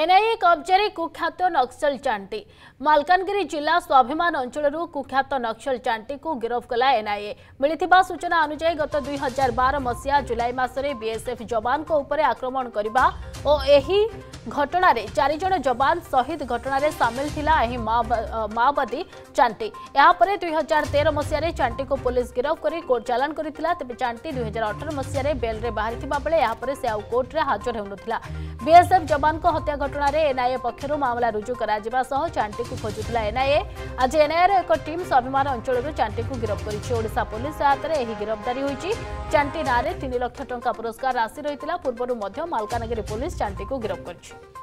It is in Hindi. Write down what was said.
एनआईए कब्जे कुख्यात नक्सल चांटी मलकानगि जिला स्वाभिमान अंचल कुख्यात नक्सल चांटी को गिरफ्त कला एनआईए मिली सूचना अनुजाई गत दुई हजार बार मसीहा जुलाई मसएसएफ जवान आक्रमण करने और घटन चारिज जवान शहीद घटन सामिल था माओवादी चांटी यापर दुई हजार तेर मसीह चांटी को पुलिस गिरफ्त कर कोर्ट चलाण कर तेज चांटी दुई हजार अठर मसीह बेल बाहरी बेले से आउ कोर्टे हाजर होता जवान को हत्या घटन एनआईए पक्ष मामला रुजुरा चांटी को खोजुला एनआईए आज एनआईए एक टीम स्वाभिमान अंचल चांटी को गिरफ्त कर पुलिस हाथ में गिरफ्तारी होती चांटी नाँ तीन लक्ष टा पुरस्कार राशि रही पूर्व मलकानगि पुलिस चांटी को गिरफ्त कर much.